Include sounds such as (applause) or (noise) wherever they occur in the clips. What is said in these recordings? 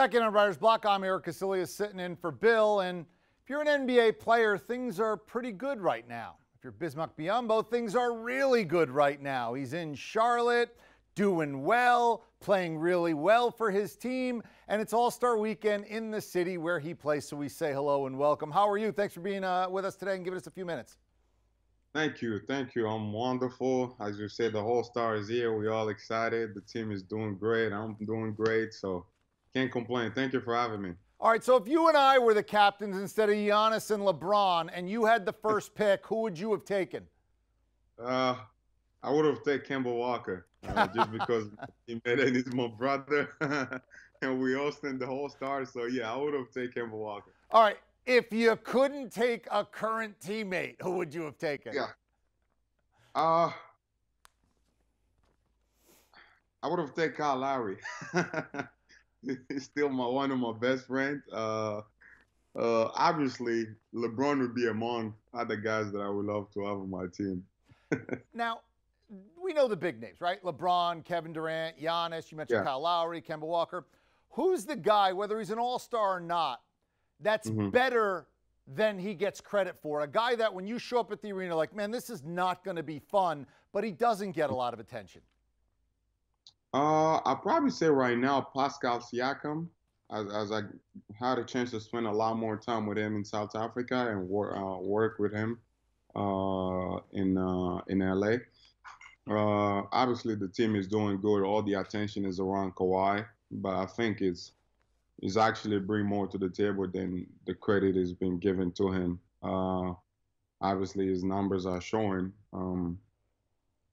Back in on Reiter's Block, I'm Erik Kuselias sitting in for Bill. And if you're an NBA player, things are pretty good right now. If you're Bismack Biyombo, things are really good right now. He's in Charlotte, doing well, playing really well for his team, and it's All Star Weekend in the city where he plays. So we say hello and welcome. How are you? Thanks for being uh, with us today and giving us a few minutes. Thank you, thank you. I'm wonderful. As you said, the whole star is here. We're all excited. The team is doing great. I'm doing great. So can't complain. Thank you for having me. All right, so if you and I were the captains instead of Giannis and LeBron, and you had the first (laughs) pick, who would you have taken? Uh, I would have taken Kemba Walker uh, (laughs) just because he made it. He's my brother, (laughs) and we hosting the whole star. So yeah, I would have taken Kemba Walker. All right, if you couldn't take a current teammate, who would you have taken? Yeah. Uh, I would have taken Kyle Lowry. (laughs) He's still my one of my best friends. Uh, uh, obviously, LeBron would be among other guys that I would love to have on my team. (laughs) now, we know the big names, right? LeBron, Kevin Durant, Giannis. You mentioned yeah. Kyle Lowry, Kemba Walker. Who's the guy, whether he's an All Star or not, that's mm-hmm. better than he gets credit for? A guy that when you show up at the arena, like, man, this is not going to be fun, but he doesn't get a lot of attention. Uh, I'll probably say right now Pascal Siakam, as, as I had a chance to spend a lot more time with him in South Africa and wor- uh, work with him uh, in uh, in LA. Uh, obviously, the team is doing good. All the attention is around Kawhi, but I think it's it's actually bring more to the table than the credit is being given to him. Uh, obviously, his numbers are showing. Um,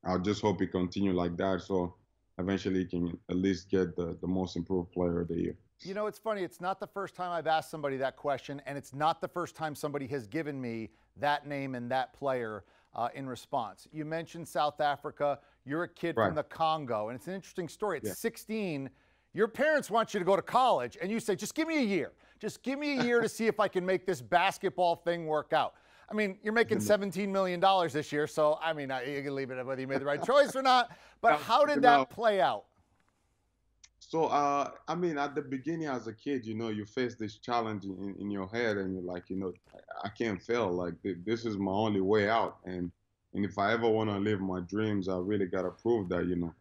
I just hope he continue like that. So eventually can at least get the, the most improved player of the year. You know, it's funny. It's not the first time I've asked somebody that question, and it's not the first time somebody has given me that name and that player uh, in response. You mentioned South Africa. You're a kid right. from the Congo, and it's an interesting story. At yeah. 16, your parents want you to go to college, and you say, just give me a year. Just give me a year to see if I can make this basketball thing work out. I mean, you're making $17 million this year, so I mean, you can leave it whether you made the right choice or not. (laughs) But how did that play out? So, uh, I mean, at the beginning as a kid, you know, you face this challenge in, in your head, and you're like, you know, I can't fail. Like, this is my only way out. And and if I ever want to live my dreams, I really got to prove that, you know,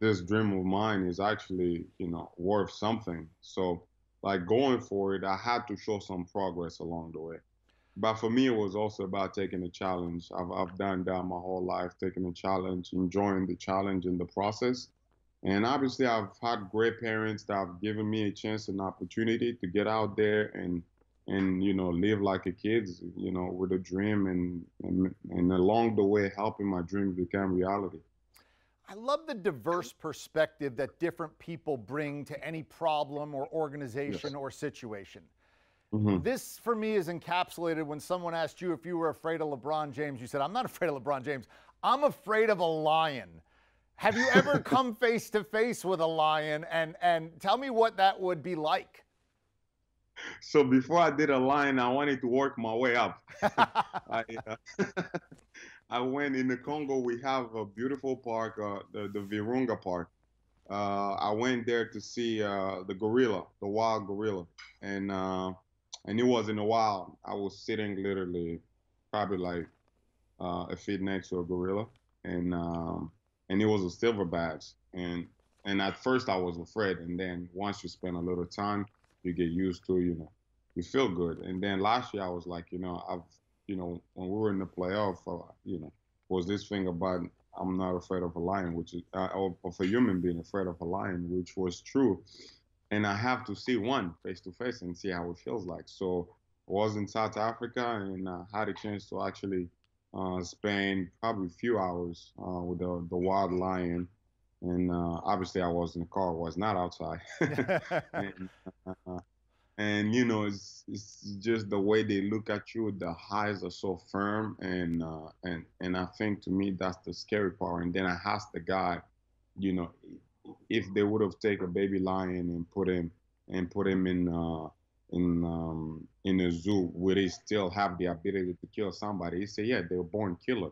this dream of mine is actually, you know, worth something. So, like going for it, I had to show some progress along the way but for me, it was also about taking a challenge. I've, I've done that my whole life, taking a challenge, enjoying the challenge in the process. And obviously, I've had great parents that have given me a chance and opportunity to get out there and and you know live like a kid, you know, with a dream and and, and along the way helping my dreams become reality. I love the diverse perspective that different people bring to any problem or organization yes. or situation. Mm-hmm. This, for me, is encapsulated when someone asked you if you were afraid of LeBron James. You said, I'm not afraid of LeBron James. I'm afraid of a lion. Have you ever (laughs) come face to face with a lion? And, and tell me what that would be like. So before I did a lion, I wanted to work my way up. (laughs) I, uh, (laughs) I went in the Congo. We have a beautiful park, uh, the, the Virunga Park. Uh, I went there to see uh, the gorilla, the wild gorilla. And uh, and it was in a while. I was sitting literally, probably like uh, a feet next to a gorilla, and um, and it was a silverback. And and at first I was afraid, and then once you spend a little time, you get used to, you know, you feel good. And then last year I was like, you know, I've, you know, when we were in the playoff, uh, you know, was this thing about I'm not afraid of a lion, which is uh, of a human being afraid of a lion, which was true and I have to see one face to face and see how it feels like. So I was in South Africa and I had a chance to actually uh, spend probably a few hours uh, with the, the wild lion. And uh, obviously, I was in the car, was not outside. (laughs) and, uh, and, you know, it's, it's just the way they look at you. The eyes are so firm, and uh, and and I think to me that's the scary part. And then I asked the guy, you know, if they would have taken a baby lion and put him and put him in uh, in um, in a zoo, would he still have the ability to kill somebody? He said, yeah, they're born killer.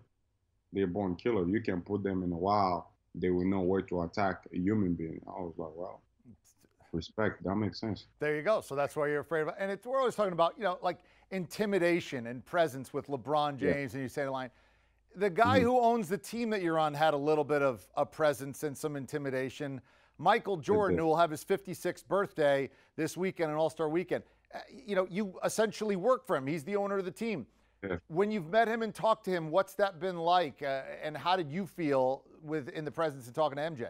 They're born killer. You can put them in a wild, they will know where to attack a human being. I was like, wow. respect. That makes sense. There you go. So that's why you're afraid of it. And it's, we're always talking about, you know, like intimidation and presence with LeBron James, yeah. and you say the line. The guy mm-hmm. who owns the team that you're on had a little bit of a presence and some intimidation. Michael Jordan, who will have his 56th birthday this weekend, an All Star weekend. Uh, you know, you essentially work for him. He's the owner of the team. Yeah. When you've met him and talked to him, what's that been like? Uh, and how did you feel with in the presence of talking to MJ?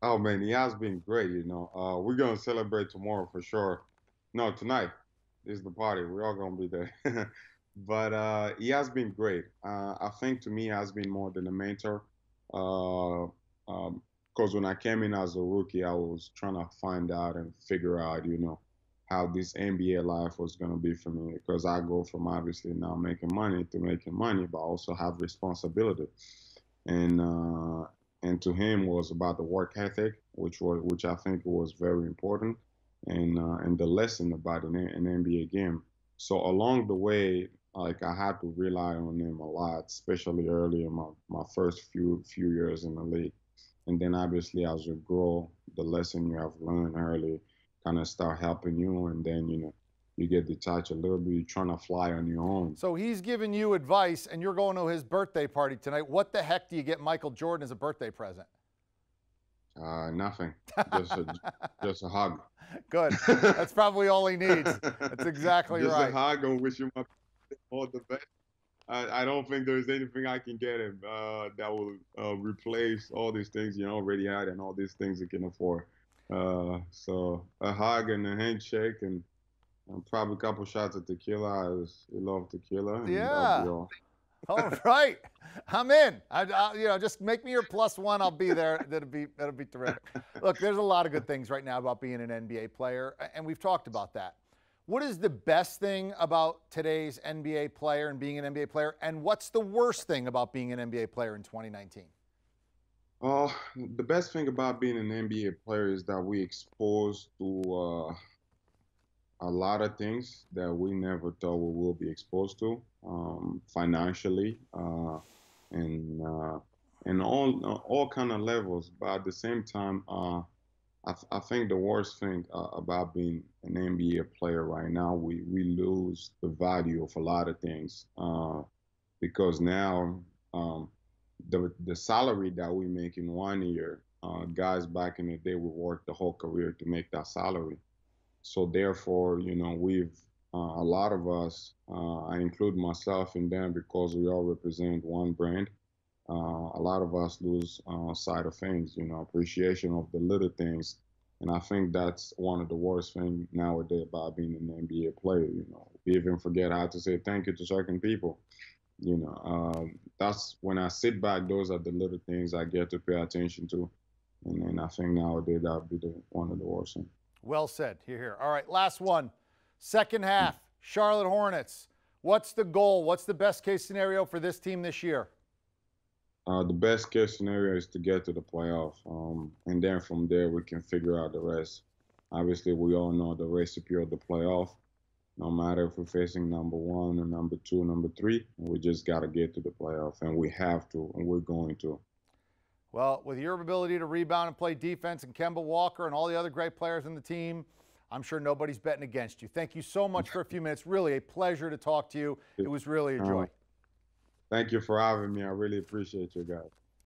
Oh man, he has been great. You know, uh, we're gonna celebrate tomorrow for sure. No, tonight is the party. We're all gonna be there. (laughs) but uh, he has been great. Uh, I think to me, he has been more than a mentor. Because uh, um, when I came in as a rookie, I was trying to find out and figure out, you know, how this NBA life was going to be for me. Because I go from obviously now making money to making money, but also have responsibility. And uh, and to him was about the work ethic, which was which I think was very important, and uh, and the lesson about an, an NBA game. So along the way, like I had to rely on him a lot, especially early in my, my first few few years in the league. And then obviously as you grow, the lesson you have learned early kind of start helping you and then you know you get detached a little bit, you're trying to fly on your own. So he's giving you advice and you're going to his birthday party tonight. What the heck do you get Michael Jordan as a birthday present? Uh, nothing. Just a, (laughs) just a hug. Good. (laughs) That's probably all he needs. That's (laughs) exactly just right. Just a hug and wish him all the best. I, I, don't think there's anything I can get him uh, that will uh, replace all these things you already had and all these things he can afford. Uh, so a hug and a handshake and probably a couple shots of tequila. I, was, I love tequila. yeah. all. (laughs) all right, I'm in. I, I, you know, just make me your plus one. I'll be there. (laughs) That'll be that'll be terrific. Look, there's a lot of good things right now about being an NBA player, and we've talked about that. What is the best thing about today's NBA player and being an NBA player, and what's the worst thing about being an NBA player in 2019? Uh, the best thing about being an NBA player is that we exposed to uh, a lot of things that we never thought we will be exposed to um, financially uh, and uh, and all all kind of levels. But at the same time, uh, I, I, think the worst thing uh, about being an NBA player right now, we we lose the value of a lot of things uh, because now um, the the salary that we make in one year, uh, guys back in the day would work the whole career to make that salary. So therefore, you know, we've uh, a lot of us, uh, I include myself in them because we all represent one brand. Uh, a lot of us lose uh, sight of things, you know, appreciation of the little things. And I think that's one of the worst things nowadays about being an NBA player. You know, we even forget how to say thank you to certain people. You know, um, that's when I sit back. Those are the little things I get to pay attention to, and, and I think nowadays that would be the one of the worst things. Well said. Here, here. All right, last one. Second half, Charlotte Hornets. What's the goal? What's the best case scenario for this team this year? Uh, the best case scenario is to get to the playoff, um, and then from there we can figure out the rest. Obviously, we all know the recipe of the playoff. No matter if we're facing number one or number two, or number three, we just got to get to the playoff, and we have to, and we're going to. Well, with your ability to rebound and play defense and Kemba Walker and all the other great players in the team, I'm sure nobody's betting against you. Thank you so much (laughs) for a few minutes. Really a pleasure to talk to you. It was really a joy. Thank you for having me. I really appreciate you guys.